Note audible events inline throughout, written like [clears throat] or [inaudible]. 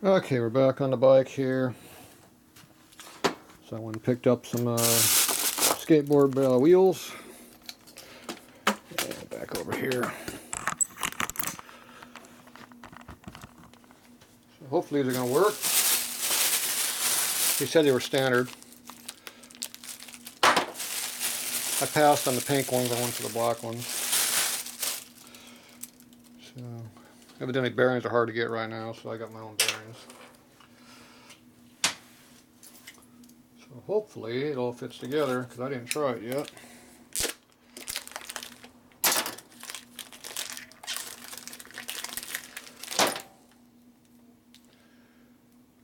Okay, we're back on the bike here. So I went and picked up some uh, skateboard uh, wheels. Back over here. So hopefully they're going to work. He said they were standard. I passed on the pink ones, I went for the black ones. So, evidently bearings are hard to get right now, so I got my own bearings. So hopefully it all fits together, because I didn't try it yet.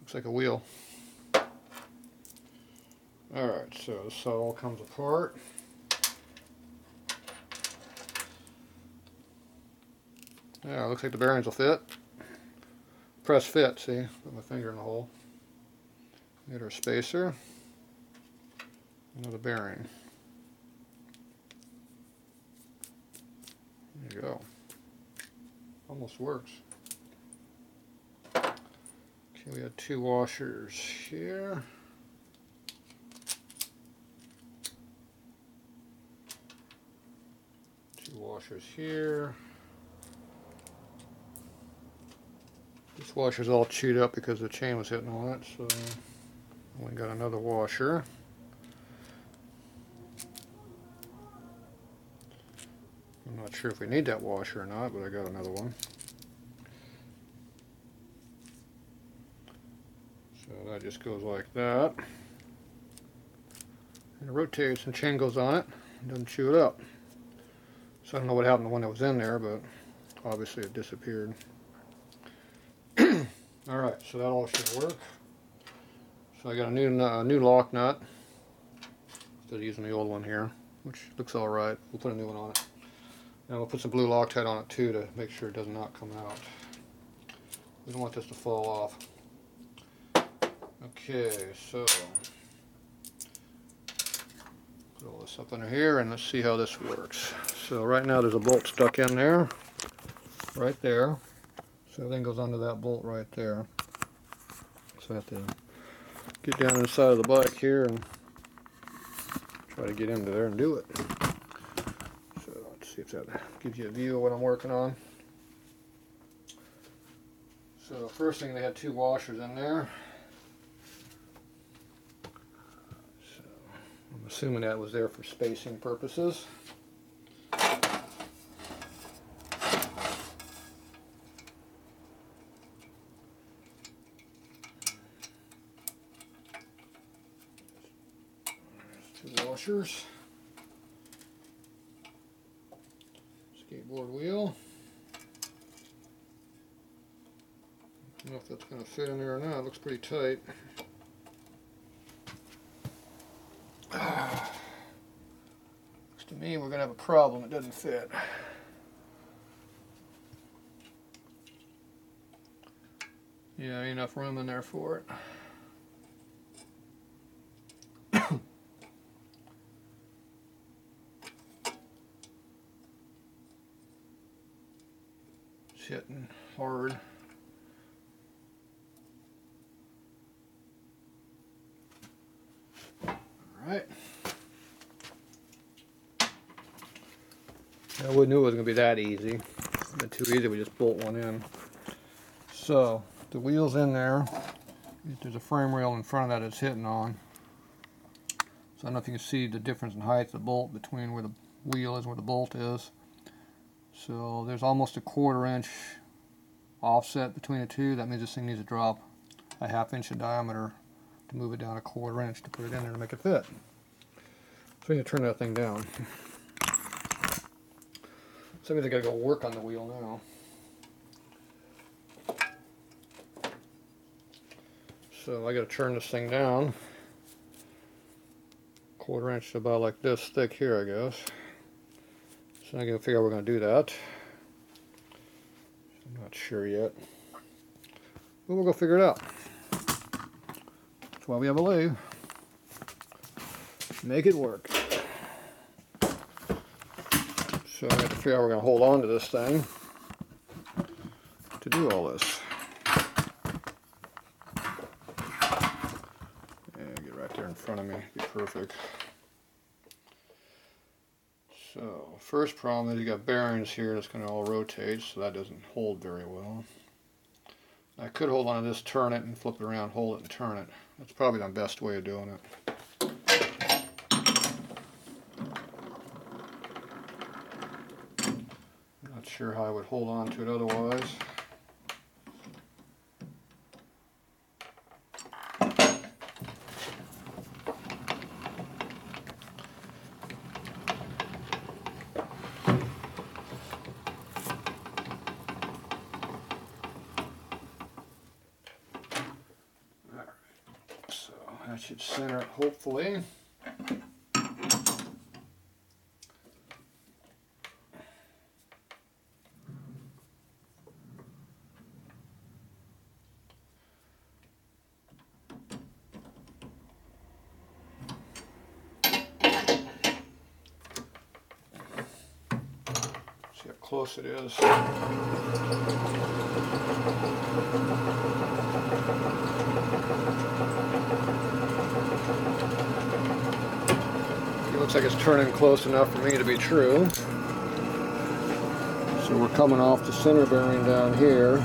Looks like a wheel. Alright, so this all comes apart. Yeah, looks like the bearings will fit. Press fit, see? Put my finger in the hole. Get our spacer. Another bearing. There you go. Almost works. Okay, we had two washers here. Two washers here. Washer's all chewed up because the chain was hitting on it, so we got another washer. I'm not sure if we need that washer or not, but I got another one. So that just goes like that. And it rotates and chain goes on it. it doesn't chew it up. So I don't know what happened to the one that was in there, but obviously it disappeared. Alright, so that all should work. So I got a new uh, new lock nut instead of using the old one here, which looks alright. We'll put a new one on it. And we'll put some blue Loctite on it too to make sure it does not come out. We don't want this to fall off. Okay, so put all this up under here and let's see how this works. So right now there's a bolt stuck in there, right there. So everything goes under that bolt right there. So I have to get down inside of the bike here and try to get into there and do it. So let's see if that gives you a view of what I'm working on. So first thing they had two washers in there. So I'm assuming that was there for spacing purposes. Washers. Skateboard wheel. I don't know if that's going to fit in there or not. It looks pretty tight. [sighs] Looks to me we're going to have a problem. It doesn't fit. Yeah, enough room in there for it. hitting hard. Alright. I knew it was going to be that easy. Not too easy, we just bolt one in. So, the wheel's in there. There's a frame rail in front of that it's hitting on. So I don't know if you can see the difference in height of the bolt between where the wheel is and where the bolt is. So there's almost a quarter inch offset between the two. That means this thing needs to drop a half inch in diameter to move it down a quarter inch to put it in there to make it fit. So I'm going to turn that thing down. So means I got to go work on the wheel now. So I got to turn this thing down. Quarter inch about like this thick here I guess. So I gotta figure out we're gonna do that. I'm not sure yet. But we'll go figure it out. That's why we have a lathe. Make it work. So I have to figure out how we're going to hold on to this thing to do all this. Yeah, get right there in front of me. Be perfect. So, first problem is you got bearings here that's going to all rotate, so that doesn't hold very well. I could hold on to this, turn it, and flip it around, hold it, and turn it. That's probably the best way of doing it. Sure how I would hold on to it otherwise. All right. So that should center it hopefully. Close it is. It looks like it's turning close enough for me to be true. So we're coming off the center bearing down here.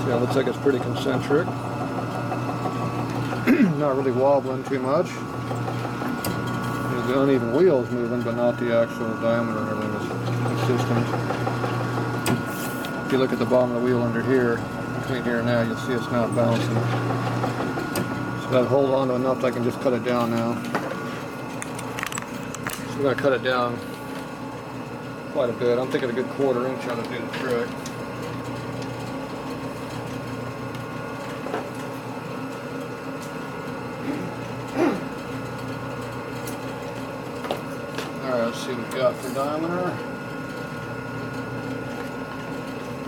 See, it looks like it's pretty concentric. [clears throat] not really wobbling too much. The uneven wheels moving, but not the actual diameter and everything is consistent. If you look at the bottom of the wheel under here, between here and now, you'll see it's not bouncing. So I've hold on to enough that I can just cut it down now. So we're going to cut it down quite a bit. I'm thinking a good quarter inch ought to do the trick. Alright, let's see what we got for diameter.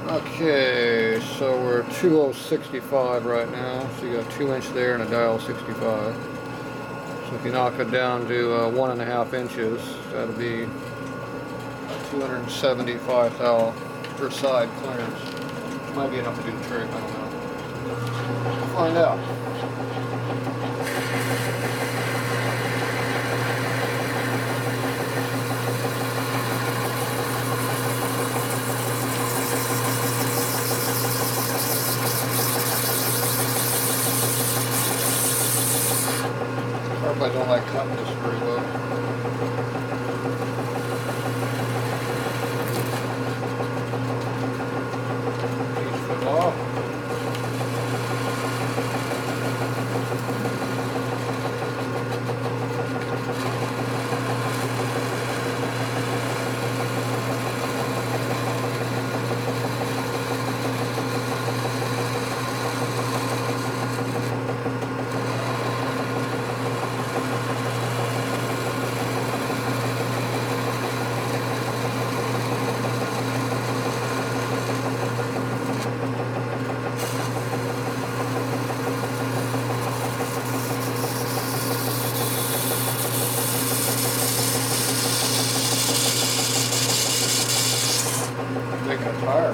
Okay, so we're 2065 right now. So you got two inch there and a dial 65. So if you knock it down to uh, one and a half inches, that'll be 275 thou per side clearance. Might be enough to do the trick, I don't know. We'll find out. I don't like cutting this very well. Piece foot off. Make a tire.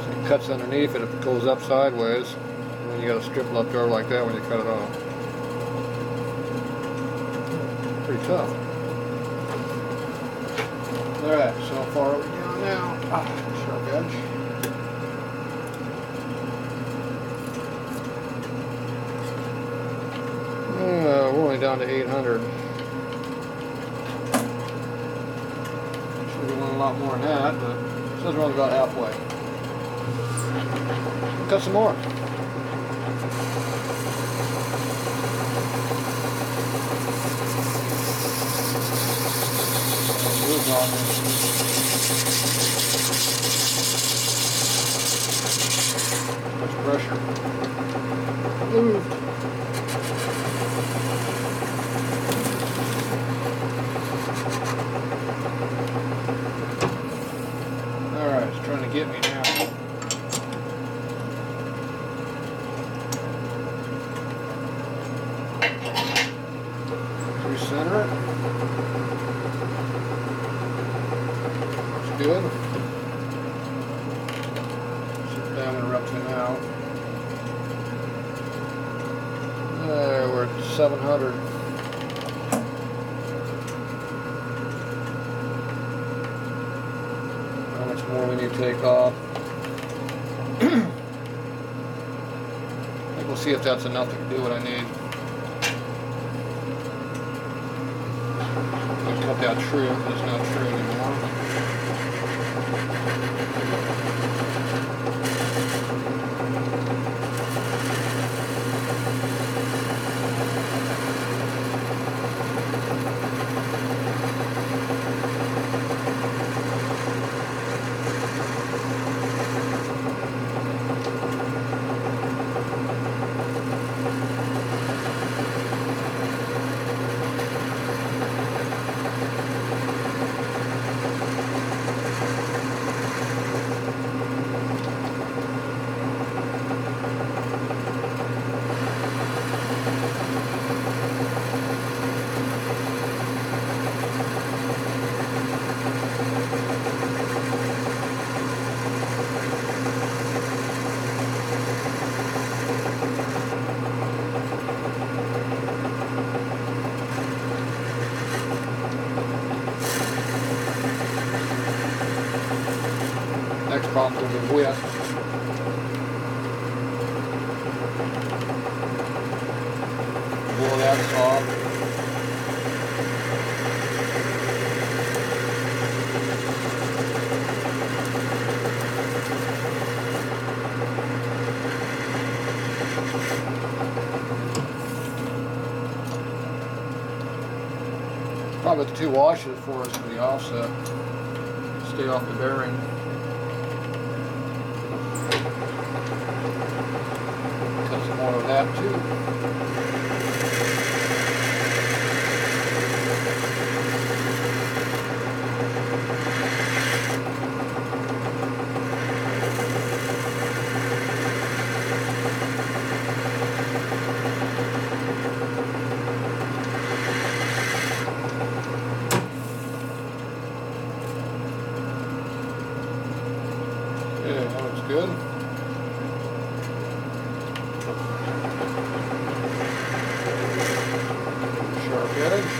So it cuts underneath it, it goes up sideways, and then you got a strip left over like that when you cut it off. Pretty tough. Alright, so far are we down now? Ah, sharp edge. Uh, we're only down to 800. Should be one a lot more than that, but it says we're only about halfway. Cut some more. Much pressure. Moved. Alright, it's trying to get me now. Recenter it. Looks good. I'm gonna up to now. There, we're at 700. How much more we need to take off? [clears throat] I think we'll see if that's enough to do what I need. I cut that true, it's not true That off. Probably the two washes for us for the offset. Stay off the bearing. Some more of that too. Yeah, that looks good. Sharp edge.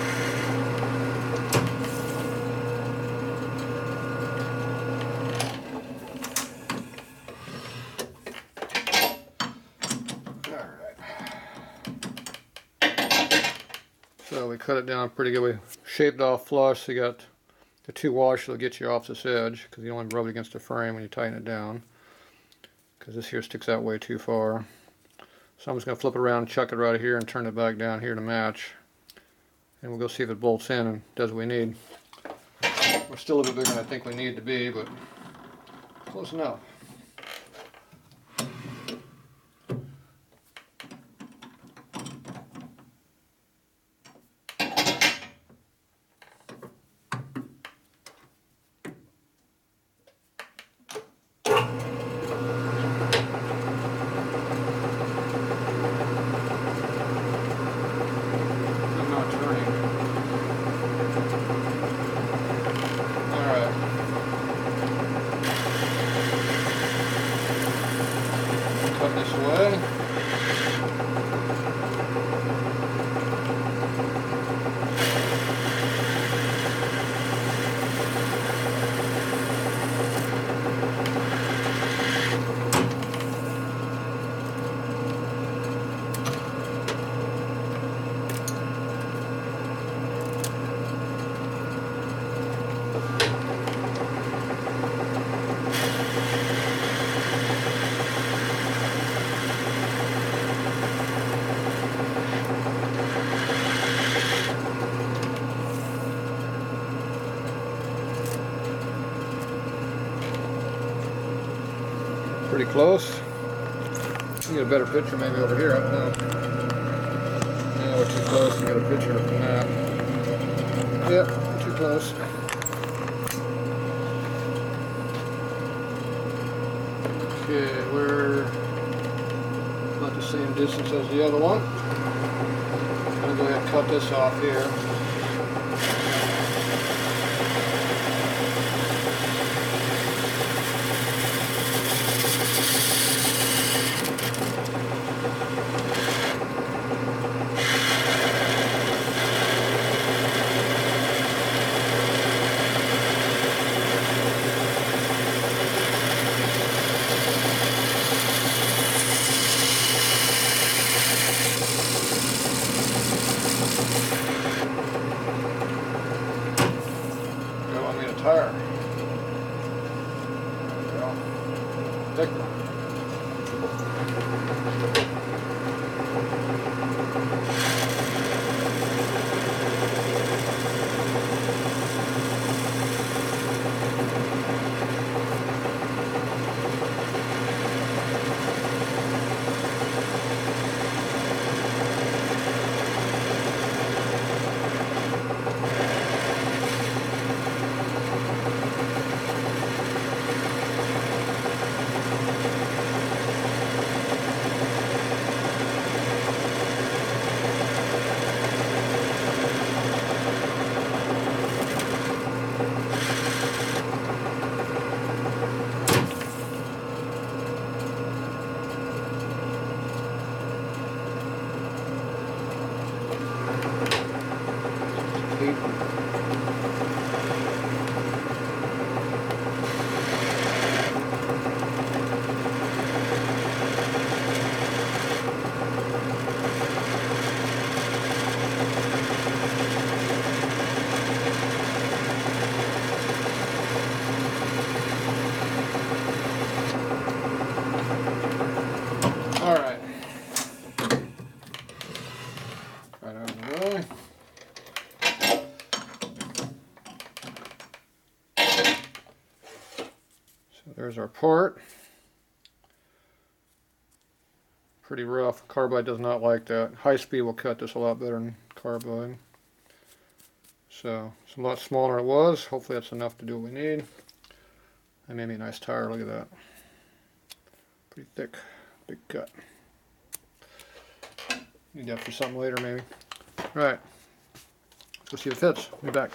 Alright. So we cut it down pretty good. We shaped off flush. So you got the two washers will get you off this edge because you only rub it against the frame when you tighten it down. Because this here sticks out way too far. So I'm just going to flip it around, chuck it right here, and turn it back down here to match. And we'll go see if it bolts in and does what we need. We're still a bit bigger than I think we need to be, but close enough. I'm not turning. Alright. Cut this away. Pretty close. You get a better picture maybe over here. I don't know. Yeah, we're too close to get a picture from that. Yep, too close. Okay, we're about the same distance as the other one. I'm gonna go ahead and cut this off here. There's our port. Pretty rough. Carbide does not like that. High speed will cut this a lot better than carbide. So it's a lot smaller than it was. Hopefully that's enough to do what we need. That made me a nice tire. Look at that. Pretty thick. Big cut. Need that for something later maybe. Right. Let's see if it fits. We'll Be back.